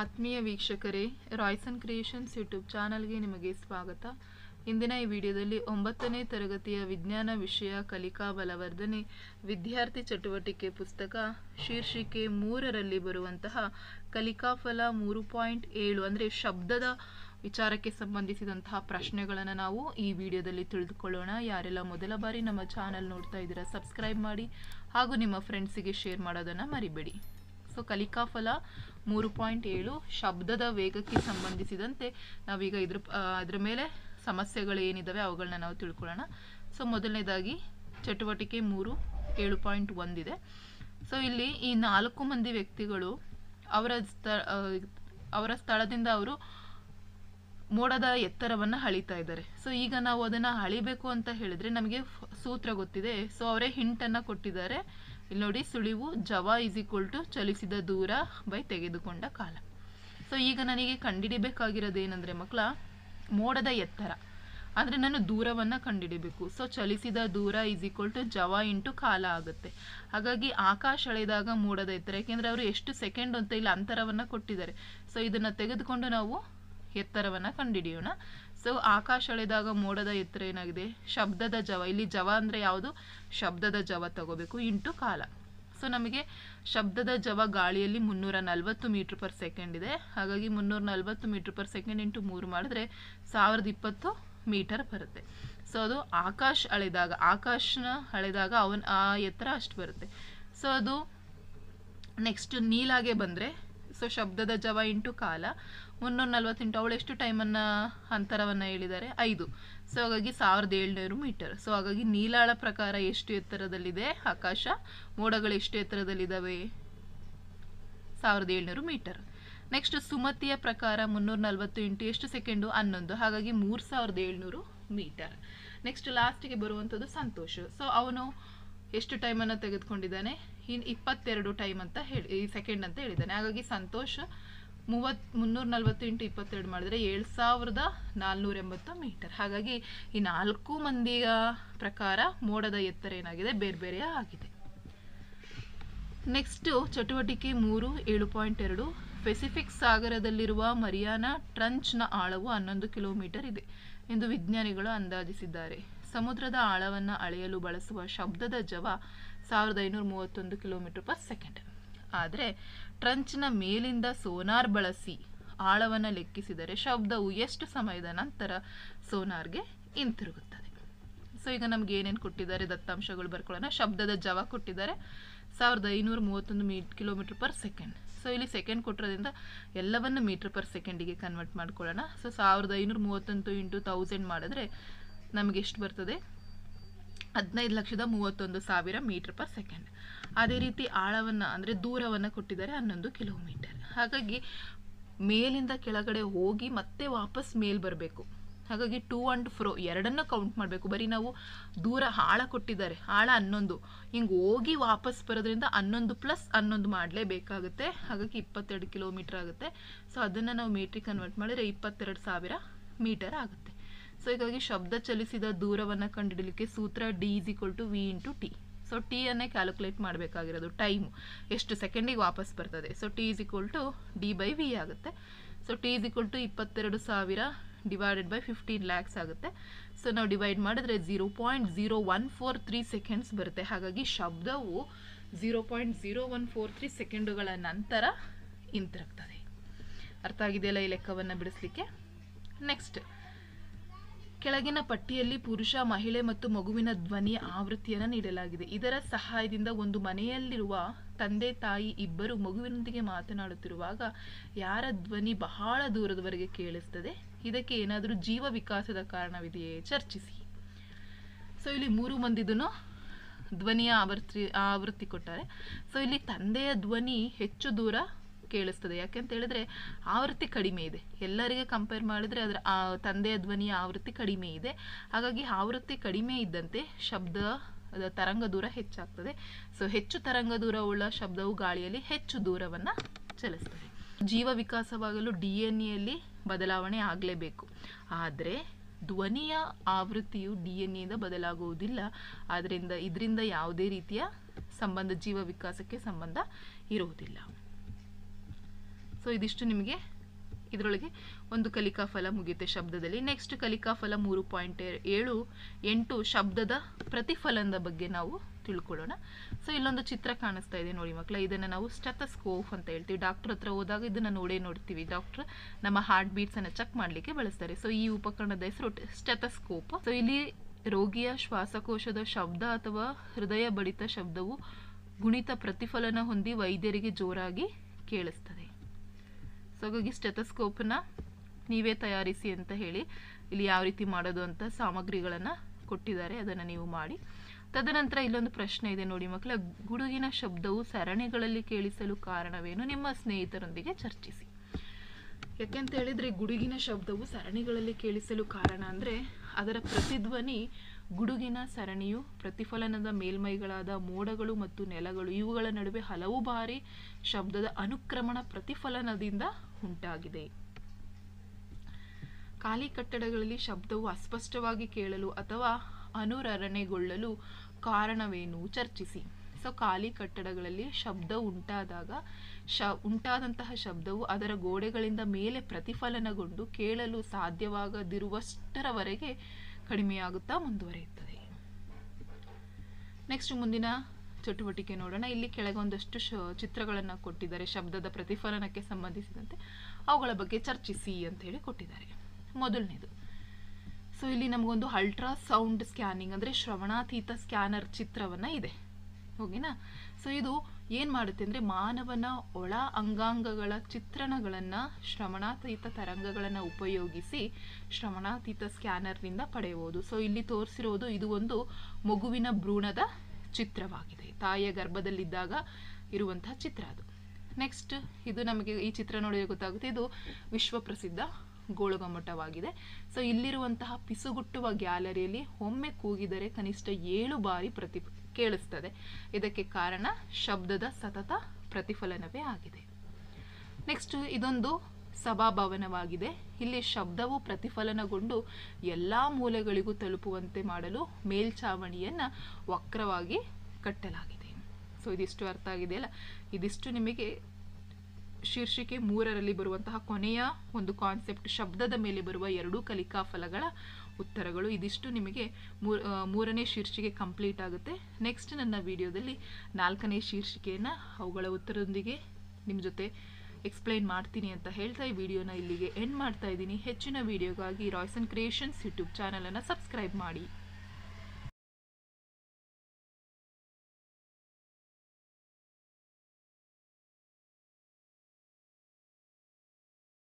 ಆತ್ಮೀಯ ವೀಕ್ಷಕರೇ Royson creations YouTube ಚಾನಲ್ಗೆ ನಿಮಗೆ ಸ್ವಾಗತ. ಇಂದಿನ ಈ ವಿಡಿಯೋದಲ್ಲಿ ಒಂಬತ್ತನೇ ತರಗತಿಯ ವಿಜ್ಞಾನ ವಿಷಯ ಕಲಿಕಾ ಬಲವರ್ಧನೆ, ವಿದ್ಯಾರ್ಥಿ ಚಟುವಟಿಕೆ ಪುಸ್ತಕ, ಶೀರ್ಷಿಕೆ ಮೂರರಲ್ಲಿ ಬರುವಂತಹ ಕಲಿಕಾಫಲ ಮೂರು ಪಾಯಿಂಟ್ ಏಳು ಅಂದರೆ ಶಬ್ದದ ವಿಚಾರಕ್ಕೆ ಸಂಬಂಧಿಸಿದಂತಹ ಪ್ರಶ್ನೆಗಳನ್ನು ನಾವು ಈ ವಿಡಿಯೋದಲ್ಲಿ ತಿಳಿದುಕೊಳ್ಳೋಣ. ಯಾರೆಲ್ಲ ಮೊದಲ ಬಾರಿ ನಮ್ಮ ಚಾನಲ್ ನೋಡ್ತಾ ಇದ್ದೀರಾ ಸಬ್ಸ್ಕ್ರೈಬ್ ಮಾಡಿ ಹಾಗೂ ನಿಮ್ಮ ಫ್ರೆಂಡ್ಸಿಗೆ ಶೇರ್ ಮಾಡೋದನ್ನು ಮರಿಬೇಡಿ. ಸೊ ಕಲಿಕಾಫಲ ಮೂರು ಪಾಯಿಂಟ್ ಏಳು ಶಬ್ದದ ವೇಗಕ್ಕೆ ಸಂಬಂಧಿಸಿದಂತೆ ನಾವೀಗ ಇದ್ರ ಅದರ ಮೇಲೆ ಸಮಸ್ಯೆಗಳು ಏನಿದ್ದಾವೆ ಅವುಗಳನ್ನ ನಾವು ತಿಳ್ಕೊಳ್ಳೋಣ. ಸೊ, ಮೊದಲನೇದಾಗಿ ಚಟುವಟಿಕೆ ಮೂರು, ಏಳು ಪಾಯಿಂಟ್ ಒಂದಿದೆ. ಸೊ, ಇಲ್ಲಿ ಈ ನಾಲ್ಕು ಮಂದಿ ವ್ಯಕ್ತಿಗಳು ಅವರ ಸ್ಥ ಅವರ ಸ್ಥಳದಿಂದ ಅವರು ಮೋಡದ ಎತ್ತರವನ್ನು ಅಳಿತಾ ಇದ್ದಾರೆ. ಸೊ, ಈಗ ನಾವು ಅದನ್ನು ಅಳಿಬೇಕು ಅಂತ ಹೇಳಿದ್ರೆ ನಮಗೆ ಸೂತ್ರ ಗೊತ್ತಿದೆ. ಸೊ, ಅವರೇ ಹಿಂಟನ್ನು ಕೊಟ್ಟಿದ್ದಾರೆ. ಇಲ್ಲಿ ನೋಡಿ ಸುಳಿವು ಜವ ಇಸ್ ಈಕ್ವಲ್ ಟು ಚಲಿಸಿದ ದೂರ ಬೈ ತೆಗೆದುಕೊಂಡ ಕಾಲ. ಸೊ ಈಗ ನನಗೆ ಕಂಡಿಡಿಬೇಕಾಗಿರೋದು ಏನಂದರೆ ಮಕ್ಕಳ, ಮೋಡದ ಎತ್ತರ. ಅಂದರೆ ನಾನು ದೂರವನ್ನು ಕಂಡುಹಿಡಿಬೇಕು ಸೊ ಚಲಿಸಿದ ದೂರ ಇಸ್ ಈಕ್ವಲ್ ಟು ಜವ ಇಂಟು ಕಾಲ ಆಗುತ್ತೆ. ಹಾಗಾಗಿ ಆಕಾಶ ಅಳೆದಾಗ ಮೋಡದ ಎತ್ತರ. ಯಾಕೆಂದರೆ ಅವರು ಎಷ್ಟು ಸೆಕೆಂಡ್ ಅಂತ ಇಲ್ಲಿ ಅಂತರವನ್ನು ಕೊಟ್ಟಿದ್ದಾರೆ. ಸೊ ಇದನ್ನು ತೆಗೆದುಕೊಂಡು ನಾವು ಎತ್ತರವನ್ನು ಕಂಡುಹಿಡಿಯೋಣ ಸೊ ಆಕಾಶ ಅಳೆದಾಗ ಮೋಡದ ಎತ್ತರ ಏನಾಗಿದೆ? ಶಬ್ದದ ಜವ. ಇಲ್ಲಿ ಜವ ಅಂದರೆ ಯಾವುದು? ಶಬ್ದದ ಜವ ತಗೋಬೇಕು. ಇಂಟು ಕಾಲ. ಸೊ ನಮಗೆ ಶಬ್ದದ ಜವ ಗಾಳಿಯಲ್ಲಿ ಮುನ್ನೂರ ನಲ್ವತ್ತು ಮೀಟ್ರ್ ಪರ್ ಸೆಕೆಂಡ್ ಇದೆ. ಹಾಗಾಗಿ ಮುನ್ನೂರ ನಲ್ವತ್ತು ಮೀಟ್ರ್ ಪರ್ ಸೆಕೆಂಡ್ ಇಂಟು ಮೂರು ಮಾಡಿದ್ರೆ ಸಾವಿರದ ಇಪ್ಪತ್ತು ಮೀಟರ್ ಬರುತ್ತೆ. ಸೊ ಅದು ಆಕಾಶ ಅಳೆದಾಗ, ಆಕಾಶನ ಅಳೆದಾಗ ಅವನ, ಆ ಎತ್ತರ ಅಷ್ಟು ಬರುತ್ತೆ. ಸೊ ಅದು ನೆಕ್ಸ್ಟ್ ನೀಲಾಗೆ ಬಂದರೆ ಸೊ ಶಬ್ದದ ಜವ ಇಂಟು ಕಾಲ. ಮುನ್ನೂರ ನಲ್ವತ್ತು ಇಂಟು ಅವಳು ಎಷ್ಟು ಟೈಮನ್ನು ಅಂತರವನ್ನು ಹೇಳಿದ್ದಾರೆ? ಐದು. ಸೊ ಹಾಗಾಗಿ ಸಾವಿರದ ಏಳ್ನೂರು ಮೀಟರ್. ಸೊ ಹಾಗಾಗಿ ನೀಲಾಳ ಪ್ರಕಾರ ಎಷ್ಟು ಎತ್ತರದಲ್ಲಿದೆ? ಆಕಾಶ, ಮೋಡಗಳು ಎಷ್ಟು ಎತ್ತರದಲ್ಲಿದ್ದಾವೆ? ಸಾವಿರದ ಏಳ್ನೂರು ಮೀಟರ್. ನೆಕ್ಸ್ಟ್ ಸುಮತಿಯ ಪ್ರಕಾರ ಮುನ್ನೂರ ನಲ್ವತ್ತು ಇಂಟು ಎಷ್ಟು ಸೆಕೆಂಡು? ಹನ್ನೊಂದು. ಹಾಗಾಗಿ ಮೂರು ಸಾವಿರದ ಏಳ್ನೂರು ಮೀಟರ್ ನೆಕ್ಸ್ಟ್ ಲಾಸ್ಟಿಗೆ ಬರುವಂಥದ್ದು ಸಂತೋಷ್. ಸೊ ಅವನು ಎಷ್ಟು ಟೈಮನ್ನು ತೆಗೆದುಕೊಂಡಿದ್ದಾನೆ? ಇನ್ನು ಇಪ್ಪತ್ತೆರಡು ಟೈಮ್ ಅಂತ ಹೇಳಿ, ಈ ಸೆಕೆಂಡ್ ಅಂತ ಹೇಳಿದ್ದಾನೆ. ಹಾಗಾಗಿ ಸಂತೋಷ್ ಮೂವತ್, ಮುನ್ನೂರ ನಲ್ವತ್ತು ಇಂಟು ಇಪ್ಪತ್ತೆರಡು ಮಾಡಿದ್ರೆ ಏಳು ಸಾವಿರದ ನಾಲ್ನೂರ ಎಂಬತ್ತು ಮೀಟರ್. ಹಾಗಾಗಿ ಈ ನಾಲ್ಕು ಮಂದಿಯ ಪ್ರಕಾರ ಮೋಡದ ಎತ್ತರ ಏನಾಗಿದೆ? ಬೇರೆ ಬೇರೆ ಆಗಿದೆ. ನೆಕ್ಸ್ಟ್ ಚಟುವಟಿಕೆ ಮೂರು, ಏಳು ಪಾಯಿಂಟ್ ಎರಡು. ಪೆಸಿಫಿಕ್ ಸಾಗರದಲ್ಲಿರುವ ಮರಿಯಾನಾ ಟ್ರಂಚ್ನ ಆಳವು ಹನ್ನೊಂದು ಕಿಲೋಮೀಟರ್ ಇದೆ ಎಂದು ವಿಜ್ಞಾನಿಗಳು ಅಂದಾಜಿಸಿದ್ದಾರೆ. ಸಮುದ್ರದ ಆಳವನ್ನು ಅಳೆಯಲು ಬಳಸುವ ಶಬ್ದದ ಜವ ಸಾವಿರದ ಐನೂರ ಮೂವತ್ತೊಂದು ಕಿಲೋಮೀಟರ್ ಪರ್ ಸೆಕೆಂಡ್. ಆದರೆ, ಟ್ರಂಚ್ನ ಮೇಲಿಂದ ಸೋನಾರ್ ಬಳಸಿ ಆಳವನ್ನು ಲೆಕ್ಕಿಸಿದರೆ ಶಬ್ದವು ಎಷ್ಟು ಸಮಯದ ನಂತರ ಸೋನಾರ್ಗೆ ಹಿಂತಿರುಗುತ್ತದೆ. ಸೊ ಈಗ ನಮ್ಗೆ ಏನೇನು ಕೊಟ್ಟಿದ್ದಾರೆ? ದತ್ತಾಂಶಗಳು ಬರ್ಕೊಳ್ಳೋಣ. ಶಬ್ದದ ಜವ ಕೊಟ್ಟಿದ್ದಾರೆ. ಸಾವಿರದ ಐನೂರ ಮೂವತ್ತೊಂದು ಮೀ ಕಿಲೋಮೀಟರ್ ಪರ್ ಸೆಕೆಂಡ್. ಸೊ ಇಲ್ಲಿ ಸೆಕೆಂಡ್ ಕೊಟ್ಟಿರೋದ್ರಿಂದ ಎಲ್ಲವನ್ನು ಮೀಟರ್ ಪರ್ ಸೆಕೆಂಡಿಗೆ ಕನ್ವರ್ಟ್ ಮಾಡ್ಕೊಳ್ಳೋಣ. ಸೊ ಸಾವಿರದ ಐನೂರ ಮೂವತ್ತೊಂದು ಇಂಟು ತೌಸಂಡ್ ಮಾಡಿದ್ರೆ ನಮಗೆ ಎಷ್ಟು ಬರ್ತದೆ? ಹದಿನೈದು ಲಕ್ಷದ ಮೂವತ್ತೊಂದು ಸಾವಿರ ಮೀಟರ್ ಪರ್ ಸೆಕೆಂಡ್. ಅದೇ ರೀತಿ ಆಳವನ್ನು ಅಂದರೆ ದೂರವನ್ನು ಕೊಟ್ಟಿದ್ದಾರೆ ಹನ್ನೊಂದು ಕಿಲೋಮೀಟರ್. ಹಾಗಾಗಿ ಮೇಲಿಂದ ಕೆಳಗಡೆ ಹೋಗಿ ಮತ್ತೆ ವಾಪಸ್ ಮೇಲ್ ಬರಬೇಕು. ಹಾಗಾಗಿ ಟೂ ಆ್ಯಂಡ್ ಫ್ರೋ ಎರಡನ್ನ ಕೌಂಟ್ ಮಾಡಬೇಕು. ಬರೀ ನಾವು ದೂರ ಆಳ ಕೊಟ್ಟಿದ್ದಾರೆ. ಆಳ ಹನ್ನೊಂದು. ಹಿಂಗೆ ಹೋಗಿ ವಾಪಸ್ ಬರೋದ್ರಿಂದ ಹನ್ನೊಂದು ಪ್ಲಸ್ ಹನ್ನೊಂದು ಮಾಡಲೇಬೇಕಾಗುತ್ತೆ ಹಾಗಾಗಿ ಇಪ್ಪತ್ತೆರಡು ಕಿಲೋಮೀಟರ್ ಆಗುತ್ತೆ. ಸೊ ಅದನ್ನು ನಾವು ಮೀಟ್ರಿಗೆ ಕನ್ವರ್ಟ್ ಮಾಡಿದರೆ ಇಪ್ಪತ್ತೆರಡು ಸಾವಿರ ಮೀಟರ್ ಆಗುತ್ತೆ. ಸೊ ಹೀಗಾಗಿ ಶಬ್ದ ಚಲಿಸಿದ ದೂರವನ್ನು ಕಂಡುಹಿಡಲಿಕ್ಕೆ ಸೂತ್ರ D is equal to V into T so T ಅನ್ನೇ ಕ್ಯಾಲ್ಕುಲೇಟ್ ಮಾಡಬೇಕಾಗಿರೋದು ಟೈಮು ಎಷ್ಟು ಸೆಕೆಂಡಿಗೆ ವಾಪಸ್ ಬರ್ತದೆ? So T is equal to D by V ಆಗುತ್ತೆ. So T is equal to ಇಪ್ಪತ್ತೆರಡು ಸಾವಿರ ಡಿವೈಡೆಡ್ ಬೈ ಫಿಫ್ಟೀನ್ ಲ್ಯಾಕ್ಸ್ ಆಗುತ್ತೆ. ಸೊ ನಾವು ಡಿವೈಡ್ ಮಾಡಿದ್ರೆ zero point zero one four three seconds ಬರುತ್ತೆ. ಹಾಗಾಗಿ ಶಬ್ದವು zero point zero one four three ಸೆಕೆಂಡುಗಳ ನಂತರ ಹಿಂತಿರುಗ್ತದೆ. ಅರ್ಥ ಆಗಿದೆಯಲ್ಲ ಈ ಲೆಕ್ಕವನ್ನು ಬಿಡಿಸ್ಲಿಕ್ಕೆ? ನೆಕ್ಸ್ಟ್ ಕೆಳಗಿನ ಪಟ್ಟಿಯಲ್ಲಿ ಪುರುಷ, ಮಹಿಳೆ ಮತ್ತು ಮಗುವಿನ ಧ್ವನಿ ಆವೃತ್ತಿಯನ್ನು ನೀಡಲಾಗಿದೆ. ಇದರ ಸಹಾಯದಿಂದ ಒಂದು ಮನೆಯಲ್ಲಿರುವ ತಂದೆ, ತಾಯಿ ಇಬ್ಬರು ಮಗುವಿನೊಂದಿಗೆ ಮಾತನಾಡುತ್ತಿರುವಾಗ ಯಾರ ಧ್ವನಿ ಬಹಳ ದೂರದವರೆಗೆ ಕೇಳಿಸ್ತದೆ? ಇದಕ್ಕೆ ಏನಾದರೂ ಜೀವ ವಿಕಾಸದ ಕಾರಣವಿದೆಯೇ? ಚರ್ಚಿಸಿ. ಸೊ ಇಲ್ಲಿ ಮೂರು ಮಂದಿದೂ ಧ್ವನಿಯ ಆವೃತ್ತಿ ಆವೃತ್ತಿ ಕೊಟ್ಟಾರೆ. ಸೊ ಇಲ್ಲಿ ತಂದೆಯ ಧ್ವನಿ ಹೆಚ್ಚು ದೂರ ಕೇಳಿಸ್ತದೆ. ಯಾಕೆಂತ ಹೇಳಿದ್ರೆ ಆವೃತ್ತಿ ಕಡಿಮೆ ಇದೆ. ಎಲ್ಲರಿಗೆ ಕಂಪೇರ್ ಮಾಡಿದ್ರೆ ಅದರ ತಂದೆಯ ಧ್ವನಿಯ ಆವೃತ್ತಿ ಕಡಿಮೆ ಇದೆ. ಹಾಗಾಗಿ ಆವೃತ್ತಿ ಕಡಿಮೆ ಇದ್ದಂತೆ ಶಬ್ದ ತರಂಗ ದೂರ ಹೆಚ್ಚಾಗ್ತದೆ. ಸೊ ಹೆಚ್ಚು ತರಂಗ ದೂರ ಉಳ್ಳ ಶಬ್ದವು ಗಾಳಿಯಲ್ಲಿ ಹೆಚ್ಚು ದೂರವನ್ನು ಚಲಿಸ್ತದೆ. ಜೀವ ವಿಕಾಸವಾಗಲು ಡಿ ಎನ್ ಎಯಲ್ಲಿ ಬದಲಾವಣೆ ಆಗಲೇಬೇಕು. ಆದರೆ ಧ್ವನಿಯ ಆವೃತ್ತಿಯು ಡಿ ಎನ್ ಎಯಿಂದ ಬದಲಾಗುವುದಿಲ್ಲ. ಆದ್ದರಿಂದ ಇದರಿಂದ ಯಾವುದೇ ರೀತಿಯ ಸಂಬಂಧ, ಜೀವ ವಿಕಾಸಕ್ಕೆ ಸಂಬಂಧ ಇರುವುದಿಲ್ಲ. ಸೊ ಇದಿಷ್ಟು ನಿಮಗೆ ಇದರೊಳಗೆ ಒಂದು ಕಲಿಕಾ ಫಲ ಮುಗಿಯುತ್ತೆ ಶಬ್ದದಲ್ಲಿ. ನೆಕ್ಸ್ಟ್ ಕಲಿಕಾ ಫಲ ಮೂರು ಪಾಯಿಂಟ್ ಏಳು, ಎಂಟು ಶಬ್ದದ ಪ್ರತಿಫಲನದ ಬಗ್ಗೆ ನಾವು ತಿಳ್ಕೊಳ್ಳೋಣ. ಸೊ ಇಲ್ಲೊಂದು ಚಿತ್ರ ಕಾಣಿಸ್ತಾ ಇದೆ ನೋಡಿ ಮಕ್ಕಳ. ಇದನ್ನು ನಾವು ಸ್ಟೆಥಸ್ಕೋಪ್ ಅಂತ ಹೇಳ್ತೀವಿ. ಡಾಕ್ಟರ್ ಹತ್ರ ಹೋದಾಗ ಇದನ್ನು ನೋಡೇ ನೋಡ್ತೀವಿ. ಡಾಕ್ಟರ್ ನಮ್ಮ ಹಾರ್ಟ್ ಬೀಟ್ಸನ್ನು ಚೆಕ್ ಮಾಡಲಿಕ್ಕೆ ಬಳಸ್ತಾರೆ. ಸೊ ಈ ಉಪಕರಣದ ಹೆಸರು ಸ್ಟೆಥಸ್ಕೋಪ್ ಸೊ ಇಲ್ಲಿ ರೋಗಿಯ ಶ್ವಾಸಕೋಶದ ಶಬ್ದ ಅಥವಾ ಹೃದಯ ಬಡಿತ ಶಬ್ದವು ಗುಣಿತ ಪ್ರತಿಫಲನ ಹೊಂದಿ ವೈದ್ಯರಿಗೆ ಜೋರಾಗಿ ಕೇಳಿಸ್ತದೆ. ಸೊ ಹಾಗಾಗಿ ನೀವೇ ತಯಾರಿಸಿ ಅಂತ ಹೇಳಿ ಇಲ್ಲಿ ಯಾವ ರೀತಿ ಮಾಡೋದು ಅಂತ ಸಾಮಗ್ರಿಗಳನ್ನು ಕೊಟ್ಟಿದ್ದಾರೆ, ಅದನ್ನು ನೀವು ಮಾಡಿ. ತದನಂತರ ಇಲ್ಲೊಂದು ಪ್ರಶ್ನೆ ಇದೆ ನೋಡಿ ಮಕ್ಕಳ, ಗುಡುಗಿನ ಶಬ್ದವು ಸರಣಿಗಳಲ್ಲಿ ಕೇಳಿಸಲು ಕಾರಣವೇನು? ನಿಮ್ಮ ಸ್ನೇಹಿತರೊಂದಿಗೆ ಚರ್ಚಿಸಿ. ಯಾಕೆಂತ ಹೇಳಿದ್ರೆ ಗುಡುಗಿನ ಶಬ್ದವು ಸರಣಿಗಳಲ್ಲಿ ಕೇಳಿಸಲು ಕಾರಣ ಅಂದರೆ ಅದರ ಪ್ರತಿಧ್ವನಿ ಗುಡುಗಿನ ಸರಣಿಯು ಪ್ರತಿಫಲನದ ಮೇಲ್ಮೈಗಳಾದ ಮೋಡಗಳು ಮತ್ತು ನೆಲಗಳು. ಇವುಗಳ ನಡುವೆ ಹಲವು ಬಾರಿ ಶಬ್ದದ ಅನುಕ್ರಮಣ ಪ್ರತಿಫಲನದಿಂದ ಉಂಟಾಗಿದೆ. ಖಾಲಿ ಕಟ್ಟಡಗಳಲ್ಲಿ ಶಬ್ದವು ಅಸ್ಪಷ್ಟವಾಗಿ ಕೇಳಲು ಅಥವಾ ಅನುರರಣೆಗೊಳ್ಳಲು ಕಾರಣವೇನು? ಚರ್ಚಿಸಿ. ಸೊ, ಖಾಲಿ ಕಟ್ಟಡಗಳಲ್ಲಿ ಶಬ್ದ ಉಂಟಾದಾಗ ಶ, ಉಂಟಾದಂತಹ ಶಬ್ದವು ಅದರ ಗೋಡೆಗಳಿಂದ ಮೇಲೆ ಪ್ರತಿಫಲನಗೊಂಡು ಕೇಳಲು ಸಾಧ್ಯವಾಗದಿರುವಷ್ಟರವರೆಗೆ ಕಡಿಮೆಯಾಗುತ್ತಾ ಮುಂದುವರಿಯುತ್ತದೆ. ನೆಕ್ಸ್ಟ್ ಮುಂದಿನ ಚಟುವಟಿಕೆ ನೋಡೋಣ. ಇಲ್ಲಿ ಕೆಳಗೊಂದಷ್ಟು ಶ, ಚಿತ್ರಗಳನ್ನು ಕೊಟ್ಟಿದ್ದಾರೆ. ಶಬ್ದದ ಪ್ರತಿಫಲನಕ್ಕೆ ಸಂಬಂಧಿಸಿದಂತೆ ಅವುಗಳ ಬಗ್ಗೆ ಚರ್ಚಿಸಿ ಅಂತ ಹೇಳಿ ಕೊಟ್ಟಿದ್ದಾರೆ. ಮೊದಲನೇದು. ಸೊ ಇಲ್ಲಿ ನಮಗೊಂದು ಅಲ್ಟ್ರಾ ಸೌಂಡ್ ಸ್ಕ್ಯಾನಿಂಗ್ ಅಂದರೆ ಶ್ರವಣಾತೀತ ಸ್ಕ್ಯಾನರ್ ಚಿತ್ರವನ್ನು ಇದೆ. ಓಕೆನಾ ಸೊ ಇದು ಏನು ಮಾಡುತ್ತೆ ಅಂದರೆ ಮಾನವನ ಒಳ ಅಂಗಾಂಗಗಳ ಚಿತ್ರಣಗಳನ್ನು ಶ್ರವಣಾತೀತ ತರಂಗಗಳನ್ನು ಉಪಯೋಗಿಸಿ ಶ್ರವಣಾತೀತ ಸ್ಕ್ಯಾನರ್ನಿಂದ ಪಡೆಯಬಹುದು. ಸೊ ಇಲ್ಲಿ ತೋರಿಸಿರೋದು ಇದು ಒಂದು ಮಗುವಿನ ಭ್ರೂಣದ ಚಿತ್ರವಾಗಿದೆ. ತಾಯಿಯ ಗರ್ಭದಲ್ಲಿದ್ದಾಗ ಇರುವಂತಹ ಚಿತ್ರ ಅದು. ನೆಕ್ಸ್ಟ್ ಇದು ನಮಗೆ ಈ ಚಿತ್ರ ನೋಡಿದ್ರೆ ಗೊತ್ತಾಗುತ್ತೆ, ಇದು ವಿಶ್ವ ಪ್ರಸಿದ್ಧ ಗೋಳಗೊಮ್ಮಟವಾಗಿದೆ ಸೊ ಇಲ್ಲಿರುವಂತಹ ಪಿಸುಗುಟ್ಟುವ ಗ್ಯಾಲರಿಯಲ್ಲಿ ಒಮ್ಮೆ ಕೂಗಿದರೆ ಕನಿಷ್ಠ ಏಳು ಬಾರಿ ಪ್ರತಿ ಕೇಳಿಸ್ತದೆ. ಇದಕ್ಕೆ ಕಾರಣ ಶಬ್ದದ ಸತತ ಪ್ರತಿಫಲನವೇ ಆಗಿದೆ. ನೆಕ್ಸ್ಟ್ ಇದೊಂದು ಸಭಾಭವನವಾಗಿದೆ. ಇಲ್ಲಿ ಶಬ್ದವು ಪ್ರತಿಫಲನಗೊಂಡು ಎಲ್ಲ ಮೂಲೆಗಳಿಗೂ ತಲುಪುವಂತೆ ಮಾಡಲು ಮೇಲ್ಛಾವಣಿಯನ್ನು ವಕ್ರವಾಗಿ ಕಟ್ಟಲಾಗಿದೆ. ಸೊ ಇದಿಷ್ಟು ಅರ್ಥ ಆಗಿದೆಯಲ್ಲ ಇದಿಷ್ಟು ನಿಮಗೆ ಶೀರ್ಷಿಕೆ ಮೂರರಲ್ಲಿ ಬರುವಂತಹ ಕೊನೆಯ ಒಂದು ಕಾನ್ಸೆಪ್ಟ್ ಶಬ್ದದ ಮೇಲೆ ಬರುವ ಎರಡೂ ಕಲಿಕಾ ಫಲಗಳ ಉತ್ತರಗಳು. ಇದಿಷ್ಟು ನಿಮಗೆ ಮೂರ್ ಮೂರನೇ ಶೀರ್ಷಿಕೆ ಕಂಪ್ಲೀಟ್ ಆಗುತ್ತೆ. ನೆಕ್ಸ್ಟ್ ನನ್ನ ವಿಡಿಯೋದಲ್ಲಿ ನಾಲ್ಕನೇ ಶೀರ್ಷಿಕೆಯನ್ನು ಅವುಗಳ ಉತ್ತರದೊಂದಿಗೆ ನಿಮ್ಮ ಜೊತೆ ಎಕ್ಸ್ಪ್ಲೈನ್ ಮಾಡ್ತೀನಿ ಅಂತ ಹೇಳ್ತಾ ಈ ವಿಡಿಯೋನ ಇಲ್ಲಿಗೆ ಎಂಡ್ ಮಾಡ್ತಾ ಇದ್ದೀನಿ. ಹೆಚ್ಚಿನ ವಿಡಿಯೋಗಾಗಿ ರಾಯ್ಸನ್ ಕ್ರಿಯೇಷನ್ಸ್ ಯೂಟ್ಯೂಬ್ ಚಾನಲನ್ನು ಸಬ್ಸ್ಕ್ರೈಬ್ ಮಾಡಿ.